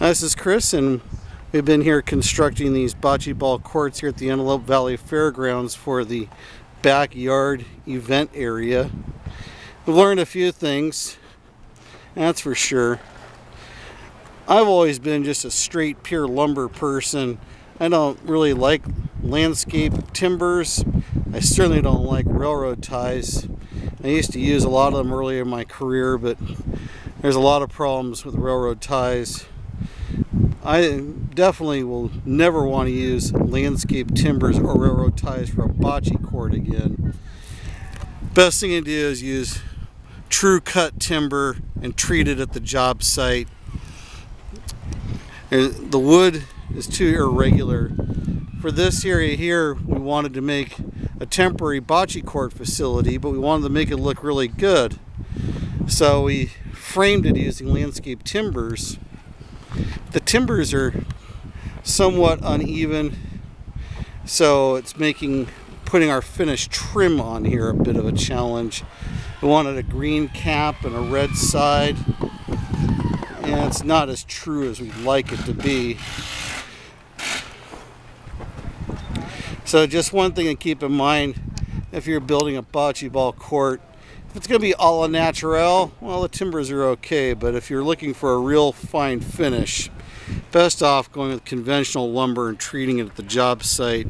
This is Chris, and we've been here constructing these bocce ball courts here at the Antelope Valley Fairgrounds for the backyard event area. We've learned a few things, that's for sure. I've always been just a straight, pure lumber person. I don't really like landscape timbers. I certainly don't like railroad ties. I used to use a lot of them earlier in my career, but there's a lot of problems with railroad ties. I definitely will never want to use landscape timbers or railroad ties for a bocce court again. Best thing to do is use true cut timber and treat it at the job site. The wood is too irregular. For this area here, we wanted to make a temporary bocce court facility, but we wanted to make it look really good. So we framed it using landscape timbers the timbers are somewhat uneven, so it's making putting our finished trim on here a bit of a challenge. We wanted a green cap and a red side, and it's not as true as we'd like it to be. So just one thing to keep in mind if you're building a bocce ball court, if it's going to be a la natural, well, the timbers are okay, but if you're looking for a real fine finish, best off going with conventional lumber and treating it at the job site